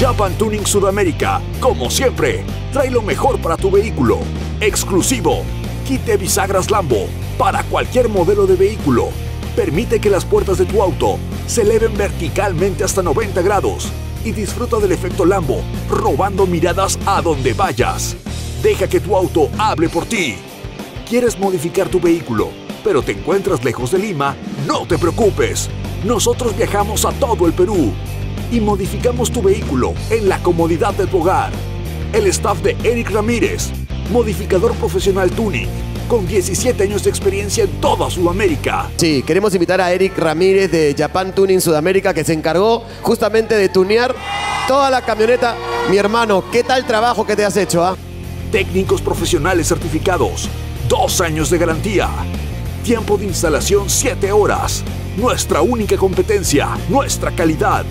Japan Tuning Sudamérica, como siempre, trae lo mejor para tu vehículo. Exclusivo, de bisagras Lambo para cualquier modelo de vehículo. Permite que las puertas de tu auto se eleven verticalmente hasta 90 grados y disfruta del efecto Lambo, robando miradas a donde vayas. Deja que tu auto hable por ti. ¿Quieres modificar tu vehículo, pero te encuentras lejos de Lima? No te preocupes. Nosotros viajamos a todo el Perú y modificamos tu vehículo en la comodidad de tu hogar. El staff de Eric Ramírez, modificador profesional tuning, con 17 años de experiencia en toda Sudamérica. Sí, queremos invitar a Eric Ramírez de Japan Tuning Sudamérica que se encargó justamente de tunear toda la camioneta. Mi hermano, ¿qué tal trabajo que te has hecho? ah? Técnicos profesionales certificados, dos años de garantía. Tiempo de instalación 7 horas. Nuestra única competencia, nuestra calidad.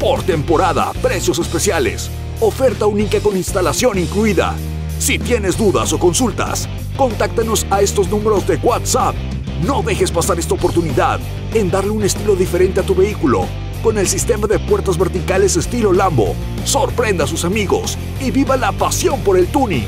Por temporada, precios especiales. Oferta única con instalación incluida. Si tienes dudas o consultas, contáctanos a estos números de WhatsApp. No dejes pasar esta oportunidad en darle un estilo diferente a tu vehículo con el sistema de puertas verticales estilo Lambo. Sorprenda a sus amigos y viva la pasión por el tuning.